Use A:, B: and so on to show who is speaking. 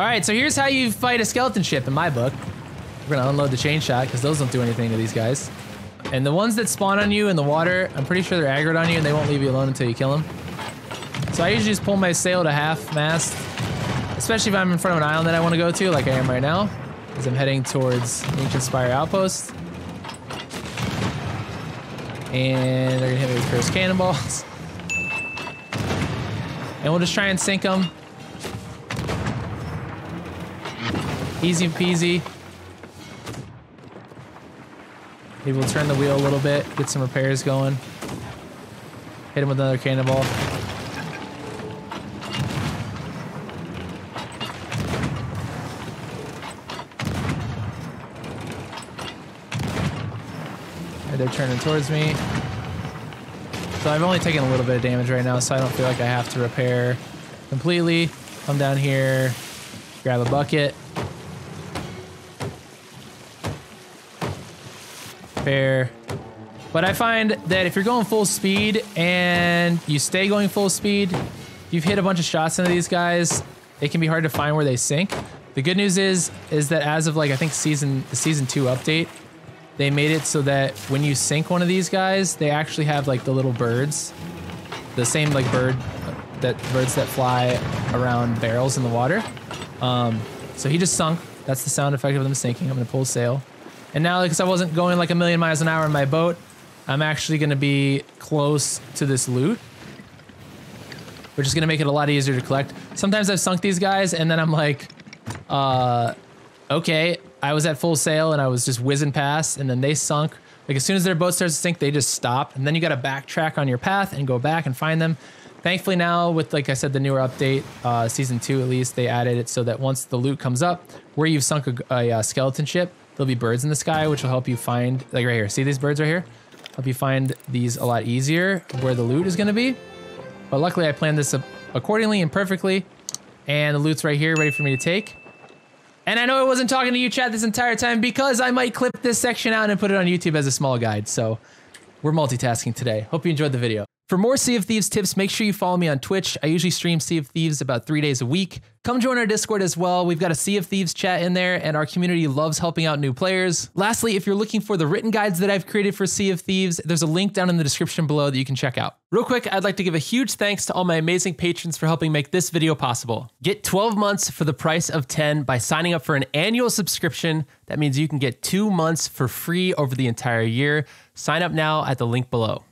A: All right, so here's how you fight a skeleton ship in my book. We're gonna unload the chain shot because those don't do anything to these guys. And the ones that spawn on you in the water, I'm pretty sure they're aggroed on you and they won't leave you alone until you kill them. So I usually just pull my sail to half mast, especially if I'm in front of an island that I want to go to, like I am right now, as I'm heading towards Ancient Spire Outpost. And they're gonna hit me with first cannonballs. And we'll just try and sink them. Easy peasy. Maybe we'll turn the wheel a little bit, get some repairs going. Hit him with another cannonball. They're turning towards me. So I've only taken a little bit of damage right now, so I don't feel like I have to repair completely. Come down here, grab a bucket. Repair. But I find that if you're going full speed and you stay going full speed, you've hit a bunch of shots into these guys, it can be hard to find where they sink. The good news is, is that as of like, I think season, the season two update, they made it so that when you sink one of these guys, they actually have like the little birds, the same like bird, that birds that fly around barrels in the water. Um, so he just sunk. That's the sound effect of them sinking. I'm gonna pull sail. And now, because I wasn't going like a million miles an hour in my boat, I'm actually gonna be close to this loot, which is gonna make it a lot easier to collect. Sometimes I've sunk these guys and then I'm like, uh, okay, I was at full sail and I was just whizzing past, and then they sunk. Like as soon as their boat starts to sink, they just stop, and then you got to backtrack on your path and go back and find them. Thankfully now, with like I said, the newer update, uh, season two at least, they added it so that once the loot comes up, where you've sunk a, a, uh, skeleton ship, there'll be birds in the sky, which will help you find like right here. See these birds right here? Help you find these a lot easier where the loot is going to be. But luckily, I planned this accordingly and perfectly, and the loot's right here, ready for me to take. And I know I wasn't talking to you, chat, this entire time because I might clip this section out and put it on YouTube as a small guide. So we're multitasking today. Hope you enjoyed the video. For more Sea of Thieves tips, make sure you follow me on Twitch. I usually stream Sea of Thieves about three days a week. Come join our Discord as well. We've got a Sea of Thieves chat in there, and our community loves helping out new players. Lastly, if you're looking for the written guides that I've created for Sea of Thieves, there's a link down in the description below that you can check out. Real quick, I'd like to give a huge thanks to all my amazing patrons for helping make this video possible. Get 12 months for the price of 10 by signing up for an annual subscription. That means you can get two months for free over the entire year. Sign up now at the link below.